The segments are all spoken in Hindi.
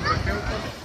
para o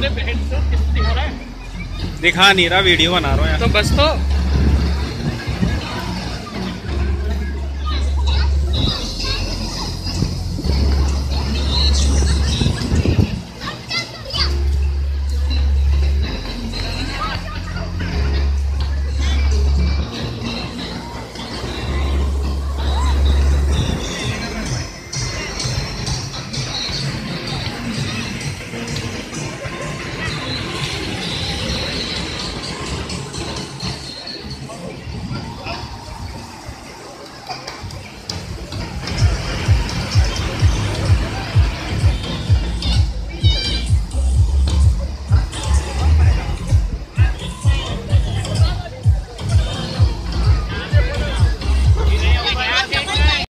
दिखा रहा है दिखा नहीं रहा वीडियो बना रहा है तो बस तो